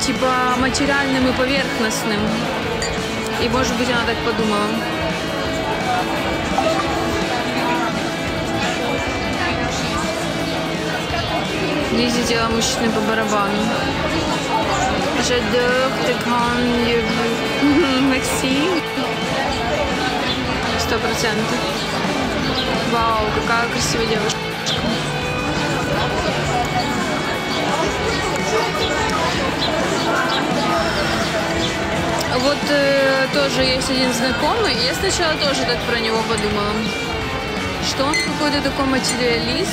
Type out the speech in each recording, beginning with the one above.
типа материальным и поверхностным. И, может быть, она так подумала. Лизе дело мужчины по барабану. J'adore te. Merci. Сто процентов. Вау, какая красивая девушка. Вот э, тоже есть один знакомый. Я сначала тоже так про него подумала, что он какой-то такой материалист.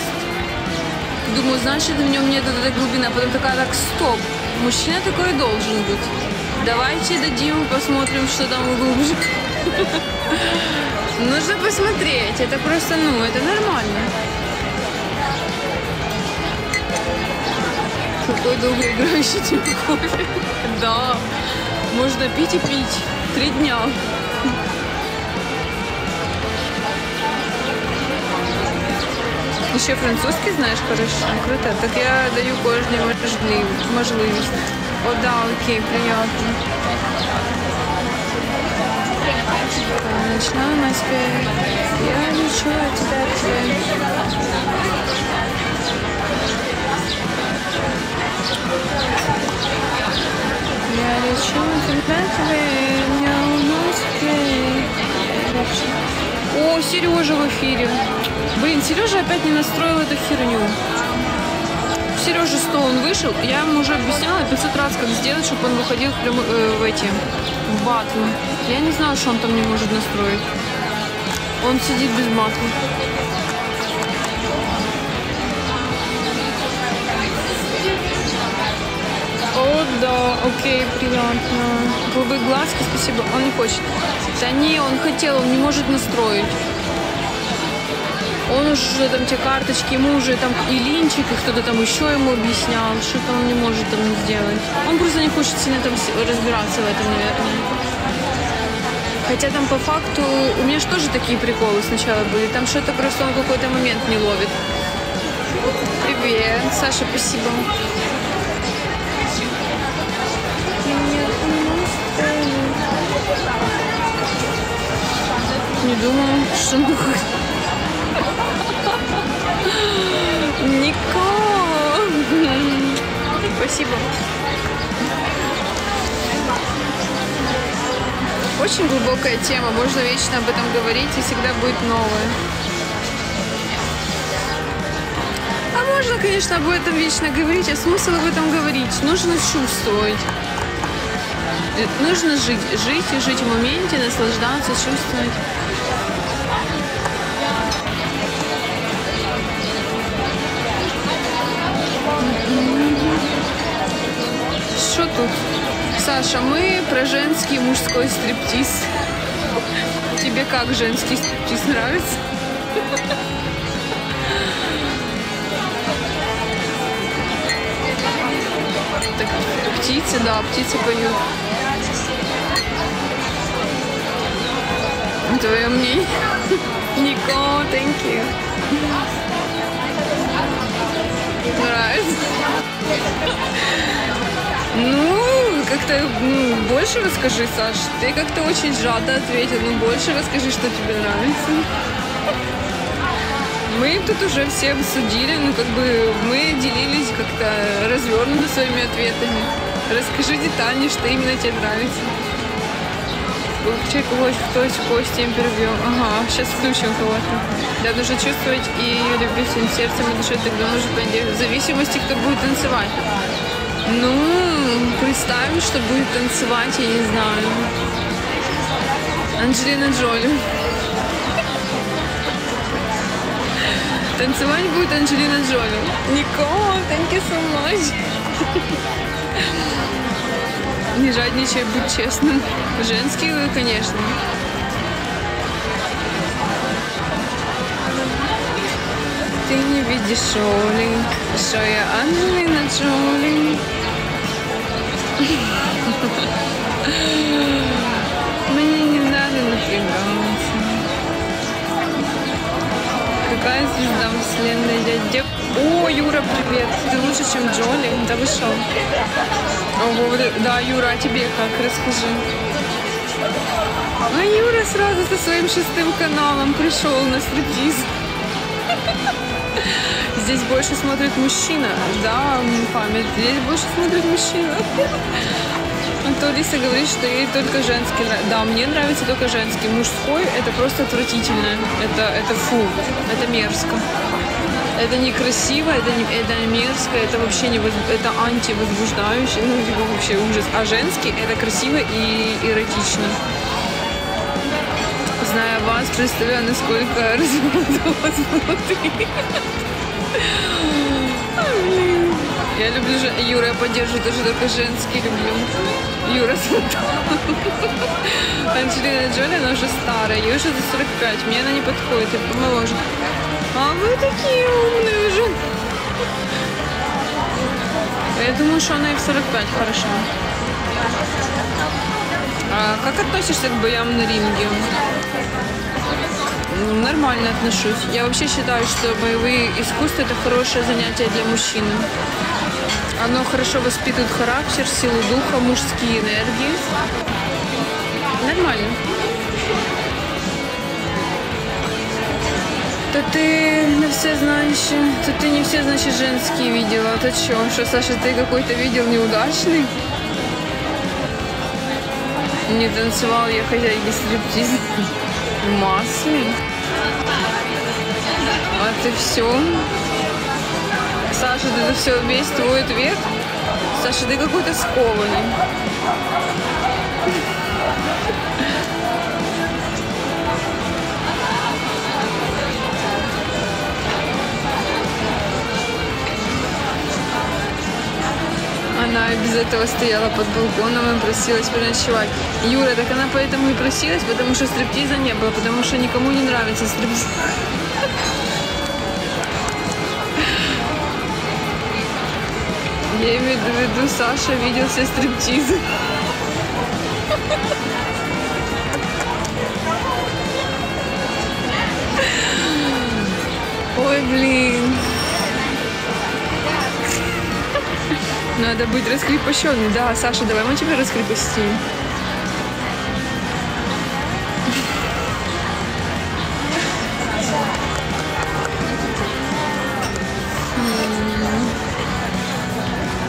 Думаю, значит, в нем нет этой глубины. А потом такая, так, стоп, мужчина такой должен быть. Давайте дадим, посмотрим, что там глубже. Нужно посмотреть. Это просто, ну, это нормально. Какой долгоиграющий тип кофе. Да. Можно пить и пить. Три дня. Еще французский знаешь хорошо? Круто. Так я даю кожній можлив- можливість. О, да, окей, приятно. Ночной Москве, я лечу от тебя к тебе. Я лечу от тебя к тебе, не в Москве. О, Сережа в эфире. Блин, Сережа опять не настроил эту херню. Сережа 100 он вышел, я ему уже объясняла 500 раз, как сделать, чтобы он выходил в, прямо- э, в эти, в батлы. Я не знаю, что он там не может настроить. Он сидит без батла. Да, окей, приятно. Голубые глазки, спасибо. Он не хочет. Да не, он хотел, он не может настроить. Он уже там те карточки, ему уже там и линчик, и кто-то там еще ему объяснял, что-то он не может там сделать. Он просто не хочет сильно там разбираться в этом, наверное. Хотя там по факту у меня же тоже такие приколы сначала были. Там что-то просто он какой-то момент не ловит. Привет, Саша, спасибо. Он выходит. Нико! Спасибо. Очень глубокая тема, можно вечно об этом говорить, и всегда будет новое. А можно, конечно, об этом вечно говорить, а смысл об этом говорить? Нужно чувствовать. Э, Нужно жить, жить и жить в моменте, наслаждаться, чувствовать. Что тут? Саша, мы про женский мужской стриптиз. Тебе как женский стриптиз нравится? Так, птицы, да, птицы поют. Твое мнение? Нико, thank you. Нравится? Ну, как-то ну, больше расскажи, Саш. Ты как-то очень сжато ответил. Ну, больше расскажи, что тебе нравится. Мы тут уже все обсудили, ну, как бы мы делились как-то развернуто своими ответами. Расскажи детальнее, что именно тебе нравится. Включай кого кто кости интервью. Ага, сейчас включим кого-то. Да, нужно чувствовать и любить всем сердцем и душой, тогда нужно понять. В зависимости, кто будет танцевать. Ну, представим, что будет танцевать, я не знаю. Анджелина Джоли. Танцевать будет Анджелина Джоли. Нико, thank you so much. Не жадничай, будь честным. Женский, конечно. Ты не видишь Оли, что я Анджелина Джоли. Мне не надо напрягаться. Какая звезда вселенной, дядя. О, Юра, привет. Ты лучше, чем Джоли. Да вы шо? Ого, это- да, Юра, а тебе как? Расскажи. А Юра сразу со своим шестым каналом пришел на стриптиз. Здесь больше смотрит мужчина. Да, память. Здесь больше смотрит мужчина. А то Лиса говорит, что ей только женский. Да, мне нравится только женский. Мужской это просто отвратительно. Это, это фу. Это мерзко. Это некрасиво, это, не, это мерзко, это вообще не это антивозбуждающе, ну типа вообще ужас. А женский это красиво и эротично. Зная вас, представляю, насколько внутри. Я люблю же... Юра, я поддерживаю тоже только женский люблю. Юра Анджелина Джоли, она уже старая, ей уже за 45, мне она не подходит, я помоложе. А вы такие умные уже. Я думаю, что она и в 45 хороша. А как относишься к боям на ринге? Нормально отношусь. Я вообще считаю, что боевые искусства это хорошее занятие для мужчины. Оно хорошо воспитывает характер, силу духа, мужские энергии. Нормально. То ты на все знающие, то ты не все, значит, женские видела. А то что, Саша, ты какой-то видел неудачный? Не танцевал я хозяйки стриптиз. Массы. А ты все? Саша, ты это все весь твой ответ? Саша, ты какой-то скованный. Она без этого стояла под балконом и просилась переночевать. Юра, так она поэтому и просилась, потому что стриптиза не было, потому что никому не нравится стриптиз. Я имею в виду, Саша видел все стриптизы. Ой, блин. Надо быть раскрепощенной. Да, Саша, давай мы тебя раскрепостим.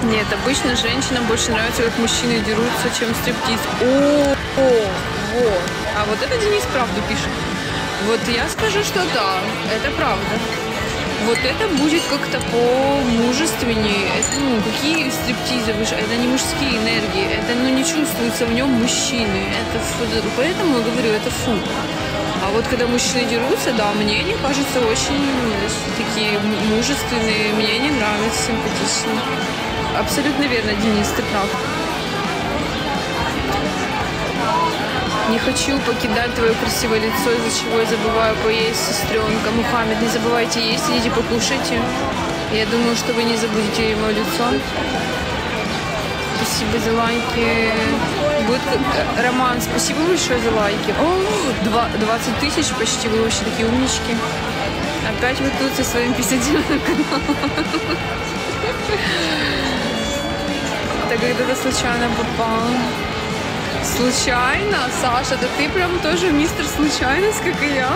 Нет, обычно женщинам больше нравится, как мужчины дерутся, чем стриптиз. О, о, вот. А вот это Денис правду пишет. Вот я скажу, что да, это правда. Вот это будет как-то по-мужественнее. Это, ну, какие стриптизы выше? Это не мужские энергии. Это, ну, не чувствуется в нем мужчины. Это. Поэтому я говорю, это фу. А вот когда мужчины дерутся, да, мне они кажутся очень ну, такие мужественные. Мне они нравятся, симпатичные. Абсолютно верно, Денис, ты прав. Не хочу покидать твое красивое лицо, из-за чего я забываю поесть, сестренка. Мухаммед, не забывайте есть, идите покушайте. Я думаю, что вы не забудете мое лицо. Спасибо за лайки. Будет Роман, спасибо большое за лайки. О, два- 20 тысяч почти, вы вообще такие умнички. Опять вы тут со своим 51 каналом. Так когда-то случайно попал. Случайно? Саша, да ты прям тоже мистер случайность, как и я.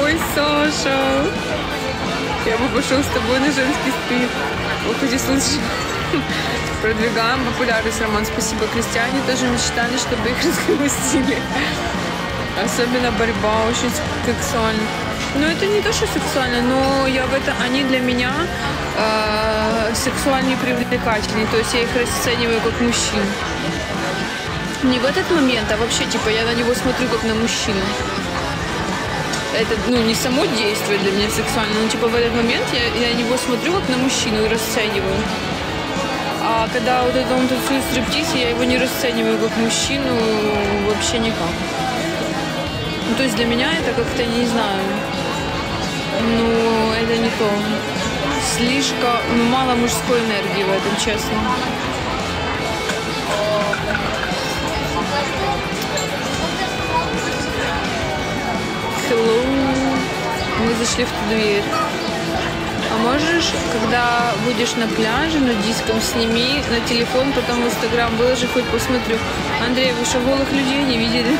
Ой, Саша. Я бы пошел с тобой на женский стрит. Вот хоть и случай. Продвигаем популярность, Роман. Спасибо. Крестьяне тоже мечтали, чтобы их раскрепостили. Особенно борьба очень сексуальна. Ну, это не то, что сексуально, но я в это, они для меня э, сексуальнее привлекательнее. То есть я их расцениваю как мужчин. Не в этот момент, а вообще, типа, я на него смотрю как на мужчину. Это, ну, не само действие для меня сексуально, но, типа, в этот момент я, я на него смотрю как на мужчину и расцениваю. А когда вот это он танцует стриптиз, я его не расцениваю как мужчину вообще никак. Ну, то есть для меня это как-то, не знаю, ну, это не то. Слишком, ну, мало мужской энергии в этом, честно. hello. Мы зашли в ту дверь. А можешь, когда будешь на пляже, на диском сними на телефон, потом в Инстаграм выложи, хоть посмотрю. Андрей, вы что, голых людей не видели?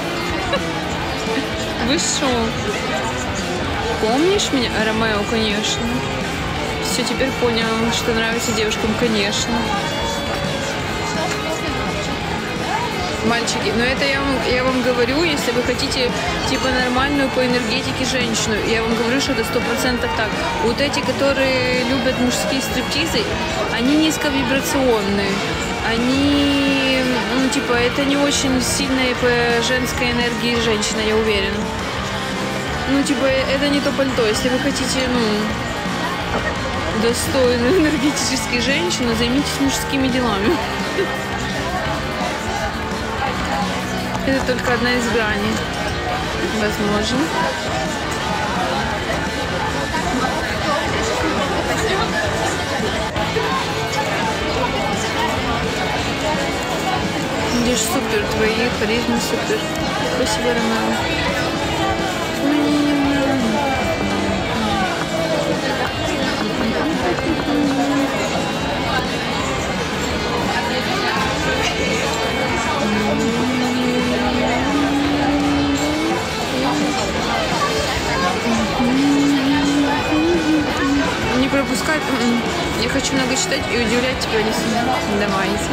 Вы что? Помнишь меня? Ромео, конечно. Все, теперь понял, что нравится девушкам, конечно. Мальчики, но это я вам, я вам говорю, если вы хотите типа нормальную по энергетике женщину, я вам говорю, что это сто процентов так. Вот эти, которые любят мужские стриптизы, они низковибрационные. Они, ну типа, это не очень сильная по женской энергии женщина, я уверена. Ну типа, это не то пальто. Если вы хотите, ну, достойную энергетической женщины, займитесь мужскими делами. Это только одна из граней. Возможно. Видишь, супер, твои харизмы супер. Спасибо, Ромео. Не пропускать. М-м. Я хочу много читать и удивлять тебя, Алиса. Давайте.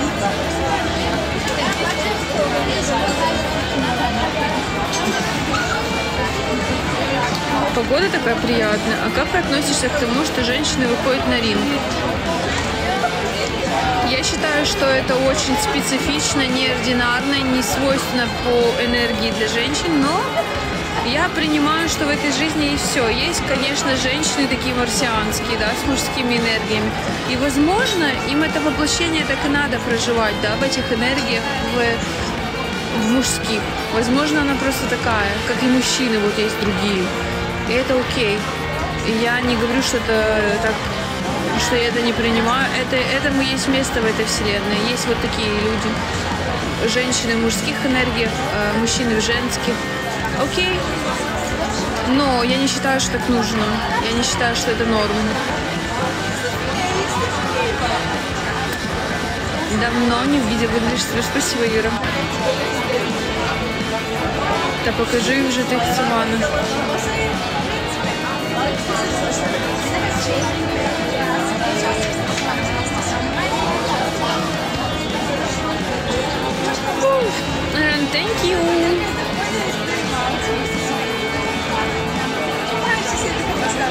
Погода такая приятная. А как ты относишься к тому, что женщины выходят на ринг? Я считаю, что это очень специфично, неординарно, не свойственно по энергии для женщин, но я принимаю, что в этой жизни есть все. Есть, конечно, женщины такие марсианские, да, с мужскими энергиями. И, возможно, им это воплощение так и надо проживать, да, в этих энергиях, в, в мужских. Возможно, она просто такая, как и мужчины, вот есть другие. И это окей. И я не говорю, что это так что я это не принимаю. Это, этому есть место в этой вселенной. Есть вот такие люди. Женщины в мужских энергиях, э, мужчины в женских. Окей. Но я не считаю, что так нужно. Я не считаю, что это норма. Давно не видел выглядишь. Спасибо, Юра. Да покажи уже ты Цивана. Thank you.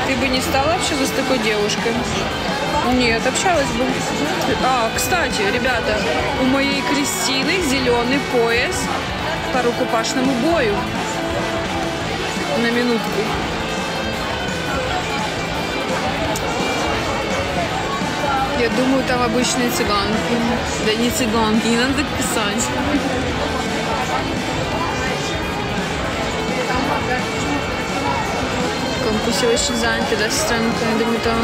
Ты бы не стала общаться с такой девушкой? Нет, общалась бы. А, кстати, ребята, у моей Кристины зеленый пояс по рукопашному бою. На минутку. Я думаю, там обычные цыганки. Да не цыганки, не надо так писать. В кампусе очень заняты, да, сценка, я думаю, там